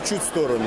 чуть-чуть в сторону.